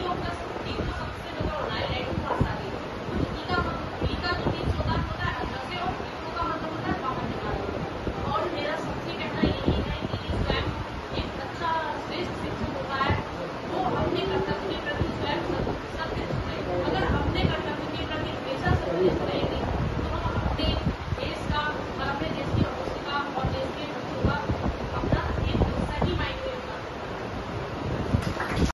होता है रेडू भाषा की होता है पावन टिकाल और मेरा सबसे कहना यही है कि स्वयं एक अच्छा श्रेष्ठ शिक्षक होता है वो अपने घर तथ्य के प्रति स्वयं सत्य अगर अपने घर कभी प्रति हमेशा सत्य रहेगी तो वो अपने देश का और अपने देश के पक्ष का और देश के शिशु का अपना एक माइंडा